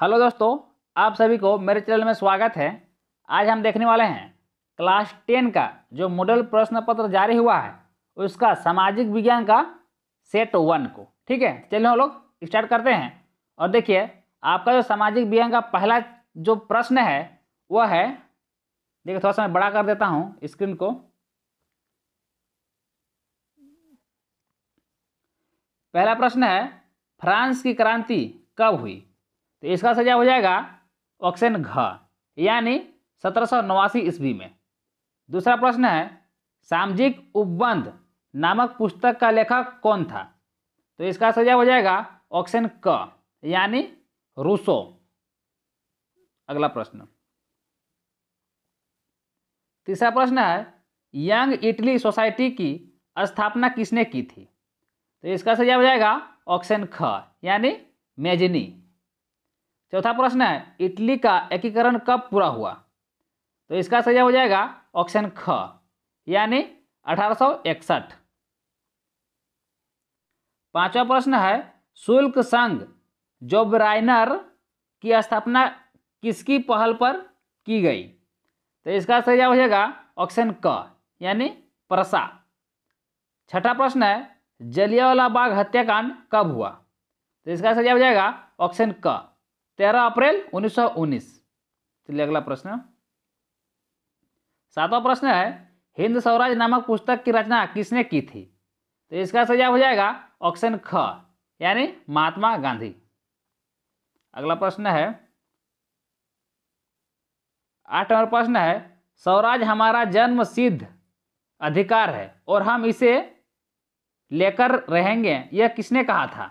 Hello दोस्तों, आप सभी को मेरे चैनल में स्वागत है। आज हम देखने वाले हैं क्लास टेन का जो मॉडल प्रश्न पत्र जारी हुआ है, उसका सामाजिक विज्ञान का सेट वन को। ठीक है, चलिए हम लोग स्टार्ट करते हैं। और देखिए, आपका जो सामाजिक विज्ञान का पहला जो प्रश्न है, वह है, देखिए थोड़ा सा मैं बड़ा कर देता हूँ स्क्रीन को। पहला प्रश्न है, फ्रांस की क्रांति कब हुई? तो इसका सजा हो जाएगा ऑप्शन घ, यानी सत्रह सौ नवासी ईस्वी में। दूसरा प्रश्न है, सामाजिक उपबंध नामक पुस्तक का लेखक कौन था? तो इसका सजा हो जाएगा ऑप्शन क, यानी रूसो। अगला प्रश्न। तीसरा प्रश्न है, यंग इटली सोसाइटी की स्थापना किसने की थी? तो इसका सजा हो जाएगा ऑप्शन ख, यानी मेजनी। चौथा प्रश्न है, इटली का एकीकरण कब पूरा हुआ? तो इसका सजा हो जाएगा ऑप्शन ख, यानी 1861 पांचवा प्रश्न है, शुल्क संघ जोबराइनर की स्थापना किसकी पहल पर की गई? तो इसका सजा हो जाएगा ऑप्शन क, यानी प्रसा। छठा प्रश्न है, जलियावाला बाग हत्याकांड कब हुआ? तो इसका सजा हो जाएगा ऑप्शन क। तेरह अप्रैल 1919 चलिए अगला प्रश्न। सातवां प्रश्न है, हिंद स्वराज नामक पुस्तक की रचना किसने की थी? तो इसका सजा हो जाएगा ऑप्शन ख, यानी महात्मा गांधी। अगला प्रश्न है आठ नंबर प्रश्न है, स्वराज हमारा जन्म सिद्ध अधिकार है और हम इसे लेकर रहेंगे, यह किसने कहा था?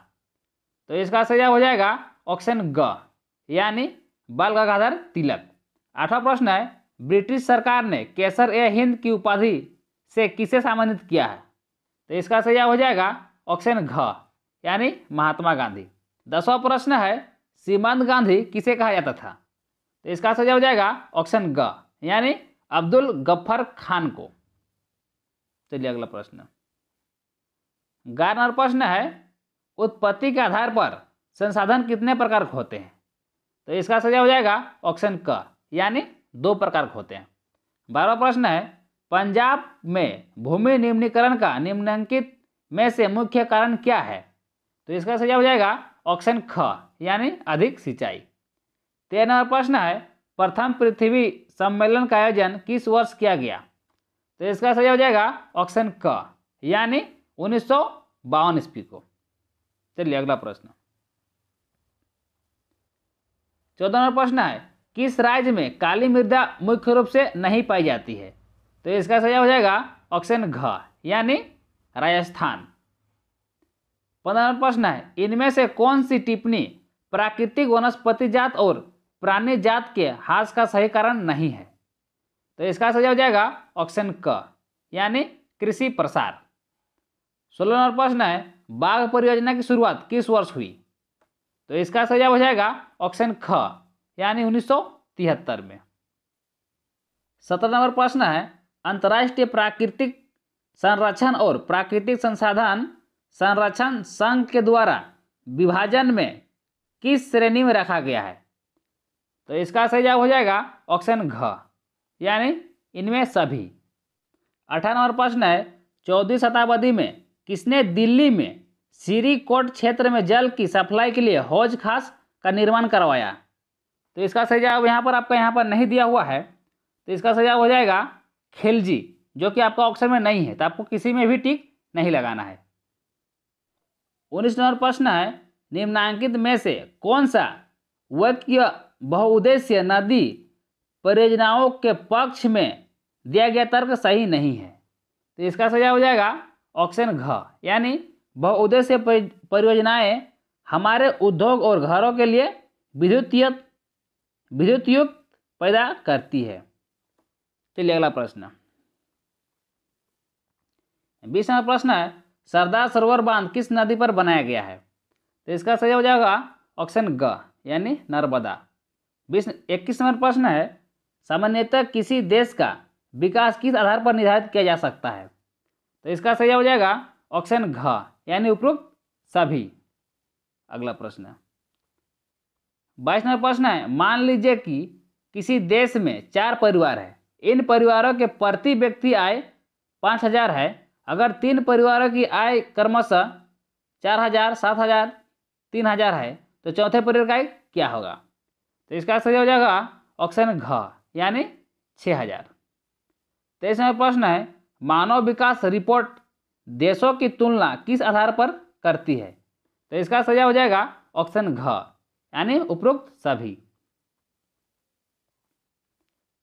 तो इसका सजा हो जाएगा ऑप्शन ग। यानी बाल गंगाधर तिलक। आठवां प्रश्न है, ब्रिटिश सरकार ने केसर ए हिंद की उपाधि से किसे सम्मानित किया है? तो इसका सजा हो जाएगा, ऑप्शन घ, यानी महात्मा गांधी। दसवां प्रश्न है सीमांत गांधी किसे कहा जाता था? तो इसका सजा हो जाएगा, ऑप्शन ग, यानी अब्दुल गफ्फर खान को। चलिए अगला प्रश्न। ग्यारह प्रश्न है, उत्पत्ति के आधार पर संसाधन कितने प्रकार के होते हैं? तो इसका सजा हो जाएगा? ऑप्शन क। यानी दो प्रकार के होते हैं। बारहवा प्रश्न है, पंजाब में भूमि निम्नीकरण का निम्नांकित में से मुख्य कारण क्या है? तो इसका सजा हो जाएगा? ऑप्शन ख, यानी अधिक सिंचाई। तेरह नंबर प्रश्न है, प्रथम पृथ्वी सम्मेलन का आयोजन किस वर्ष किया गया? तो इसका सजा हो जाएगा? ऑप्शन क यानी उन्नीस सौ बावन ईस्वी को। चलिए अगला प्रश्न। चौदह नंबर प्रश्न है, किस राज्य में काली मृदा मुख्य रूप से नहीं पाई जाती है? तो इसका सजा हो जाएगा ऑप्शन घ, यानी राजस्थान। पंद्रह नंबर प्रश्न है, इनमें से कौन सी टिप्पणी प्राकृतिक वनस्पति जात और प्राणी जात के हास का सही कारण नहीं है? तो इसका सजा हो जाएगा ऑप्शन क, यानी कृषि प्रसार। सोलह नंबर प्रश्न है, बाघ परियोजना की शुरुआत किस वर्ष हुई? तो इसका सजा हो जाएगा ऑप्शन ख, यानी उन्नीस सौ तिहत्तर में। सत्रह नंबर प्रश्न है, अंतर्राष्ट्रीय प्राकृतिक संरक्षण और प्राकृतिक संसाधन संरक्षण संघ के द्वारा विभाजन में किस श्रेणी में रखा गया है? तो इसका सजा हो जाएगा ऑप्शन घ, यानी इनमें सभी। अठारह नंबर प्रश्न है चौदहवीं शताब्दी में किसने दिल्ली में सीरी कोट क्षेत्र में जल की सप्लाई के लिए हौज खास का निर्माण करवाया। तो इसका सजा यहाँ पर आपका यहाँ पर नहीं दिया हुआ है। तो इसका सजा हो जाएगा खिलजी, जो कि आपका ऑप्शन में नहीं है तो आपको किसी में भी टिक नहीं लगाना है। उन्नीस नंबर प्रश्न है, निम्नांकित में से कौन सा वक्य बहुउद्देश्य नदी परियोजनाओं के पक्ष में दिया गया तर्क सही नहीं है? तो इसका सजा हो जाएगा ऑप्शन घ, यानी बहुउद्देश्य परियोजनाएँ हमारे उद्योग और घरों के लिए विद्युतीय विद्युतयुक्त पैदा करती है। चलिए अगला प्रश्न। बीस नंबर प्रश्न है, सरदार सरोवर बाँध किस नदी पर बनाया गया है? तो इसका सही हो जाएगा ऑप्शन ग, यानी नर्मदा। बीस इक्कीस नंबर प्रश्न है, सामान्यतः किसी देश का विकास किस आधार पर निर्धारित किया जा सकता है? तो इसका सही हो जाएगा ऑप्शन घ यानी उपरोक्त सभी। अगला प्रश्न बाईस नंबर प्रश्न है, मान लीजिए कि किसी देश में चार परिवार है। इन परिवारों के प्रति व्यक्ति आय पाँच हज़ार है। अगर तीन परिवारों की आय क्रमशः चार हज़ार, सात हज़ार, तीन हज़ार है तो चौथे परिवार का आय क्या होगा? तो इसका सही हो जाएगा ऑप्शन घ, यानी छः हज़ार। तेईस नंबर प्रश्न है, मानव विकास रिपोर्ट देशों की तुलना किस आधार पर करती है? तो इसका सजा हो जाएगा ऑप्शन घ, यानी उपरोक्त सभी।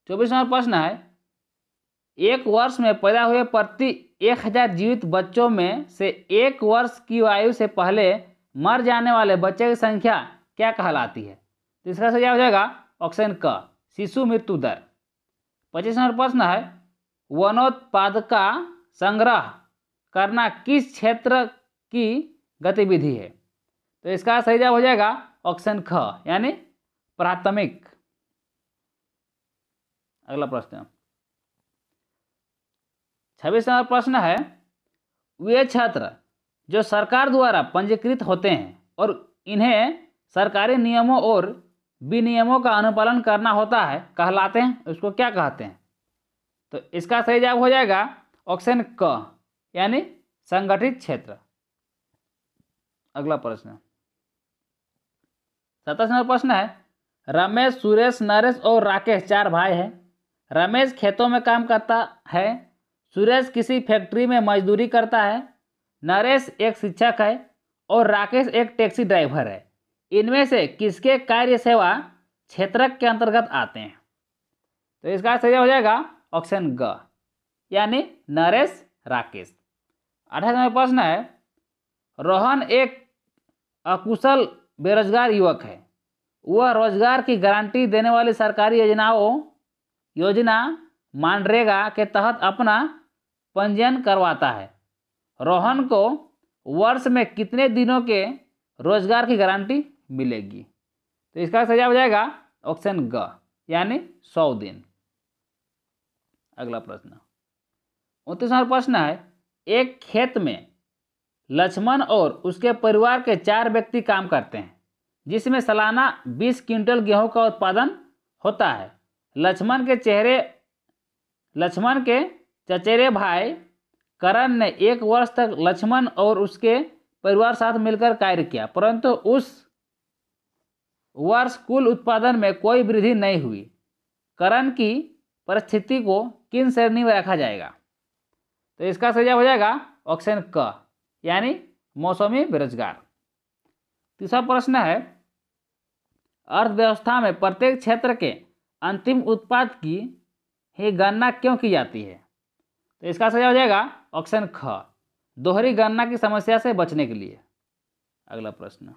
चौबीस नंबर प्रश्न है, एक वर्ष में पैदा हुए प्रति एक हज़ार जीवित बच्चों में से एक वर्ष की आयु से पहले मर जाने वाले बच्चे की संख्या क्या कहलाती है? तो इसका सजा हो जाएगा ऑप्शन क, शिशु मृत्यु दर। पच्चीस नंबर प्रश्न है, वनोत्पाद का संग्रह करना किस क्षेत्र की गतिविधि है? तो इसका सही जवाब हो जाएगा ऑप्शन ख, यानी प्राथमिक। अगला प्रश्न। छब्बीस नंबर प्रश्न है, वे छात्र जो सरकार द्वारा पंजीकृत होते हैं और इन्हें सरकारी नियमों और विनियमों का अनुपालन करना होता है, कहलाते हैं, उसको क्या कहते हैं? तो इसका सही जवाब हो जाएगा ऑप्शन क। यानी संगठित क्षेत्र। अगला प्रश्न। सत्ताईस नंबर प्रश्न है, रमेश, सुरेश, नरेश और राकेश चार भाई हैं। रमेश खेतों में काम करता है, सुरेश किसी फैक्ट्री में मजदूरी करता है, नरेश एक शिक्षक है और राकेश एक टैक्सी ड्राइवर है। इनमें से किसके कार्य सेवा क्षेत्र के अंतर्गत आते हैं? तो इसका सही हो जाएगा ऑप्शन ग, यानी नरेश, राकेश। अठारह नंबर प्रश्न है, रोहन एक अकुशल बेरोजगार युवक है। वह रोज़गार की गारंटी देने वाली सरकारी योजनाओं, योजना मानरेगा के तहत अपना पंजीयन करवाता है। रोहन को वर्ष में कितने दिनों के रोज़गार की गारंटी मिलेगी? तो इसका सजा हो जाएगा? ऑप्शन ग, यानी सौ दिन। अगला प्रश्न। उनतीस नंबर प्रश्न है एक खेत में लक्ष्मण और उसके परिवार के चार व्यक्ति काम करते हैं, जिसमें सालाना बीस क्विंटल गेहूँ का उत्पादन होता है। लक्ष्मण के चेहरे, लक्ष्मण के चचेरे भाई करण ने एक वर्ष तक लक्ष्मण और उसके परिवार साथ मिलकर कार्य किया, परंतु उस वर्ष कुल उत्पादन में कोई वृद्धि नहीं हुई। करण की परिस्थिति को किन श्रेणी में रखा जाएगा? तो इसका सजा हो जाएगा ऑप्शन क, यानी मौसमी बेरोजगार। तीसरा प्रश्न है, अर्थव्यवस्था में प्रत्येक क्षेत्र के अंतिम उत्पाद की ही गणना क्यों की जाती है? तो इसका सजा हो जाएगा ऑप्शन ख, दोहरी गणना की समस्या से बचने के लिए। अगला प्रश्न।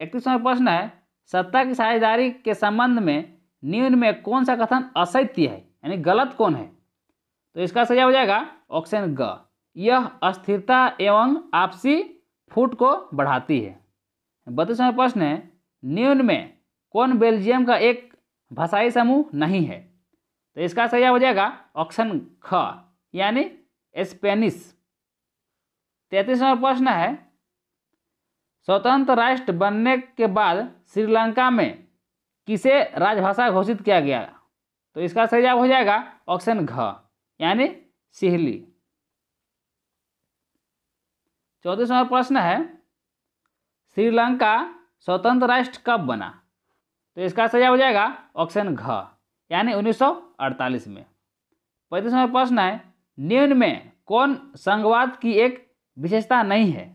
इकतीसवां प्रश्न है, सत्ता की साझेदारी के संबंध में न्यून में कौन सा कथन असत्य है, यानी गलत कौन है? तो इसका सजा हो जाएगा ऑप्शन ग। यह अस्थिरता एवं आपसी फूट को बढ़ाती है। बत्तीसवां प्रश्न है न्यून में कौन बेल्जियम का एक भाषाई समूह नहीं है? तो इसका सजा हो जाएगा ऑप्शन ख, यानी स्पेनिश। तैतीसवां प्रश्न है, स्वतंत्र राष्ट्र बनने के बाद श्रीलंका में किसे राजभाषा घोषित किया गया? तो इसका सही जवाब हो जाएगा ऑप्शन घ। यानी सिहली। चौतीसवां प्रश्न है, श्रीलंका स्वतंत्र राष्ट्र कब बना? तो इसका सजा हो जाएगा ऑप्शन घ, यानी 1948 में। पैंतीसवां प्रश्न है निम्न में कौन संघवाद की एक विशेषता नहीं है?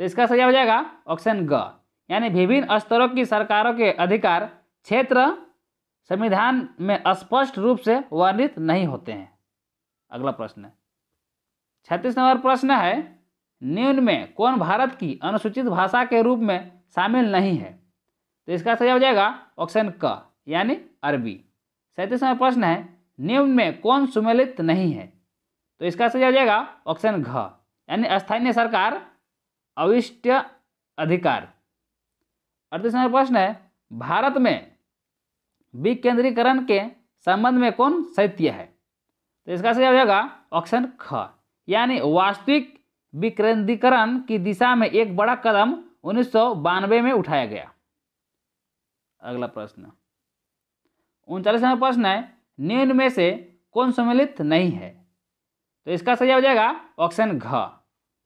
तो इसका सजा हो जाएगा ऑप्शन ग यानी विभिन्न स्तरों की सरकारों के अधिकार क्षेत्र संविधान में स्पष्ट रूप से वर्णित नहीं होते हैं। अगला प्रश्न है। छत्तीस नंबर प्रश्न है निम्न में कौन भारत की अनुसूचित भाषा के रूप में शामिल नहीं है? तो इसका सही हो जाएगा? ऑप्शन क, यानी अरबी। सैंतीस नंबर प्रश्न है निम्न में कौन सुमेलित नहीं है? तो इसका सही हो जाएगा? ऑप्शन घ, यानी स्थानीय सरकार, अविष्ट अधिकार। अड़तीस नंबर प्रश्न है, भारत में विकेंद्रीकरण के संबंध में कौन सत्य है? तो इसका सही हो जाएगा? ऑप्शन ख। यानी वास्तविक विकेंद्रीकरण की दिशा में एक बड़ा कदम उन्नीस सौ बानवे में उठाया गया। अगला प्रश्न। उनचालीस नंबर प्रश्न है, निम्न में से कौन सम्मिलित नहीं है? तो इसका सही हो जाएगा? ऑप्शन घ।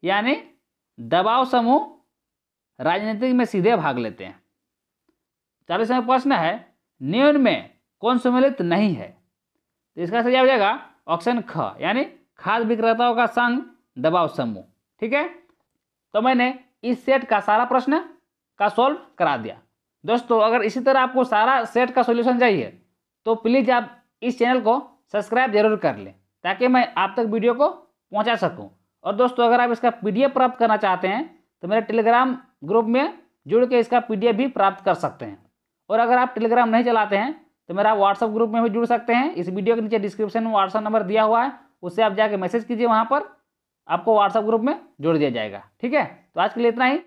यानी दबाव समूह राजनीतिक में सीधे भाग लेते हैं। चालीसवा प्रश्न है, निम्न में कौन सम्मिलित नहीं है? तो इसका सही हो जाएगा? ऑप्शन ख, यानी खाद विक्रेताओं का संघ, दबाव समूह, ठीक है? तो मैंने इस सेट का सारा प्रश्न का सॉल्व करा दिया। दोस्तों, अगर इसी तरह आपको सारा सेट का सॉल्यूशन चाहिए तो प्लीज़ आप इस चैनल को सब्सक्राइब ज़रूर कर लें, ताकि मैं आप तक वीडियो को पहुँचा सकूँ। और दोस्तों, अगर आप इसका पीडीएफ प्राप्त करना चाहते हैं तो मेरे टेलीग्राम ग्रुप में जुड़ के इसका पीडीएफ भी प्राप्त कर सकते हैं। और अगर आप टेलीग्राम नहीं चलाते हैं तो मेरा व्हाट्सअप ग्रुप में भी जुड़ सकते हैं। इस वीडियो के नीचे डिस्क्रिप्शन में व्हाट्सअप नंबर दिया हुआ है। उससे आप जाके मैसेज कीजिए वहाँ पर। आपको व्हाट्सअप ग्रुप में जोड़ दिया जाएगा। ठीक है? तो आज के लिए इतना ही।